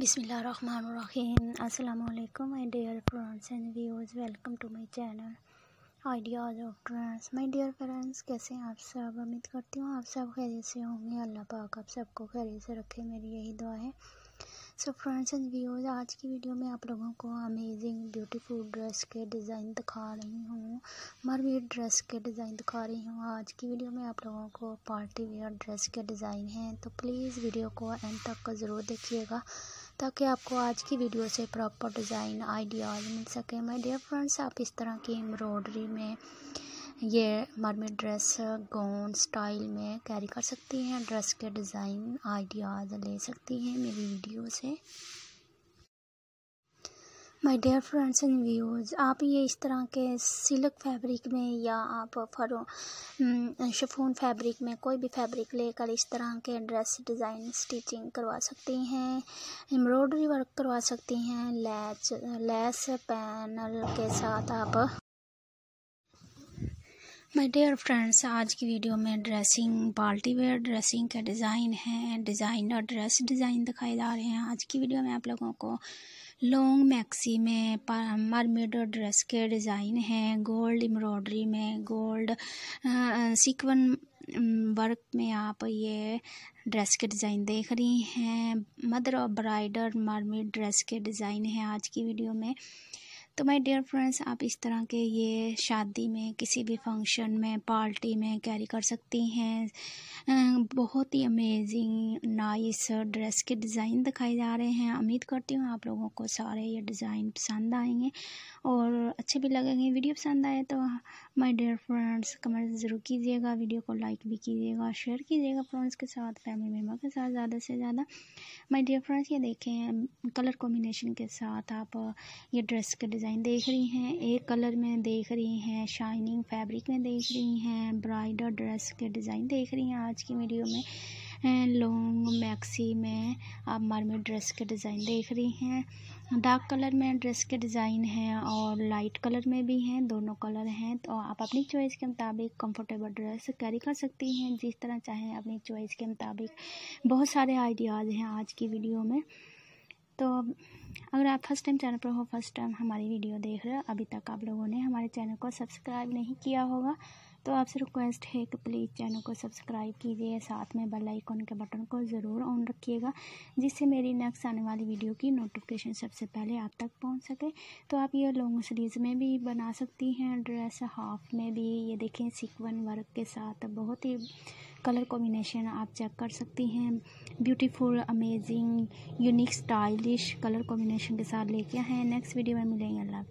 बिसमीम वालेकुम my dear friends and viewers welcome to my channel ideas of trends my dear friends कैसे हैं आप सब? उम्मीद करती हूँ आप सब खैरियत से होंगे। अल्लाह पाक आप सबको खैरियत से रखे, मेरी यही दुआ है। सो फ्रेंड्स एंड व्यूअर्स आज की वीडियो में आप लोगों को अमेजिंग ब्यूटीफुल ड्रेस के डिज़ाइन दिखा रही हूँ। मरवीड ड्रेस के डिज़ाइन दिखा रही हूँ। आज की वीडियो में आप लोगों को पार्टी वेयर ड्रेस के डिज़ाइन हैं। तो प्लीज़ वीडियो को एंड तक ज़रूर देखिएगा। ताकि आपको आज की वीडियो से प्रॉपर डिज़ाइन आइडियाज़ मिल सके। माय डियर फ्रेंड्स आप इस तरह की एम्ब्रॉयडरी में ये मरमेड ड्रेस गोन स्टाइल में कैरी कर सकती हैं ड्रेस के डिज़ाइन, आइडियाज़ ले सकती हैं मेरी वीडियो से। My dear friends and views आप ये इस तरह के सिल्क फैब्रिक में या आप फरो शिफोन फैब्रिक में कोई भी फैब्रिक लेकर इस तरह के ड्रेस डिज़ाइन स्टिचिंग करवा सकती हैं एम्ब्रॉयडरी वर्क करवा सकती हैं लैच लेस पैनल के साथ आप। माय डियर फ्रेंड्स आज की वीडियो में ड्रेसिंग पार्टी वेयर ड्रेसिंग के डिज़ाइन हैं डिज़ाइनर ड्रेस डिज़ाइन दिखाए जा रहे हैं। आज की वीडियो में आप लोगों को लॉन्ग मैक्सी में मरमेड ड्रेस के डिज़ाइन हैं, गोल्ड एम्ब्रॉयडरी में, गोल्ड सीक्वन वर्क में आप ये ड्रेस के डिज़ाइन देख रही हैं। मदर और ब्राइडर मरमेड ड्रेस के डिज़ाइन हैं आज की वीडियो में। तो माय डियर फ्रेंड्स आप इस तरह के ये शादी में किसी भी फ़ंक्शन में पार्टी में कैरी कर सकती हैं। बहुत ही अमेजिंग नाइस ड्रेस के डिज़ाइन दिखाए जा रहे हैं। उम्मीद करती हूँ आप लोगों को सारे ये डिज़ाइन पसंद आएँगे और अच्छे भी लगेंगे। वीडियो पसंद आए तो माय डियर फ्रेंड्स कमेंट ज़रूर कीजिएगा। वीडियो को लाइक भी कीजिएगा शेयर कीजिएगा फ्रेंड्स के साथ फैमिली मेंबर के साथ ज़्यादा से ज़्यादा। माय डियर फ्रेंड्स ये देखें कलर कॉम्बिनेशन के साथ आप ये ड्रेस के डिज़ाइन देख रही हैं, एक कलर में देख रही हैं शाइनिंग फैब्रिक में देख रही हैं, ब्राइडल ड्रेस के डिज़ाइन देख रही हैं आज की वीडियो में। लॉन्ग मैक्सी में आप मारमेड ड्रेस के डिज़ाइन देख रही हैं। डार्क कलर में ड्रेस के डिज़ाइन हैं और लाइट कलर में भी हैं, दोनों कलर हैं। तो आप अपनी चॉइस के मुताबिक कंफर्टेबल ड्रेस कैरी कर सकती हैं, जिस तरह चाहें अपनी चॉइस के मुताबिक। बहुत सारे आइडियाज़ हैं आज की वीडियो में। तो अगर आप फ़र्स्ट टाइम चैनल पर हो फ़र्स्ट टाइम हमारी वीडियो देख रहे हो, अभी तक आप लोगों ने हमारे चैनल को सब्सक्राइब नहीं किया होगा तो आपसे रिक्वेस्ट है कि प्लीज़ चैनल को सब्सक्राइब कीजिए, साथ में बेल आइकन के बटन को ज़रूर ऑन रखिएगा, जिससे मेरी नेक्स्ट आने वाली वीडियो की नोटिफिकेशन सबसे पहले आप तक पहुँच सके। तो आप ये लॉन्ग सीरीज़ में भी बना सकती हैं ड्रेस हाफ़ में भी। ये देखें सिक्वन वर्क के साथ बहुत ही कलर कॉम्बिनेशन आप चेक कर सकती हैं। Beautiful amazing unique stylish colour combination के साथ लेके आए हैं। नेक्स्ट वीडियो में मिलेंगे। अल्लाह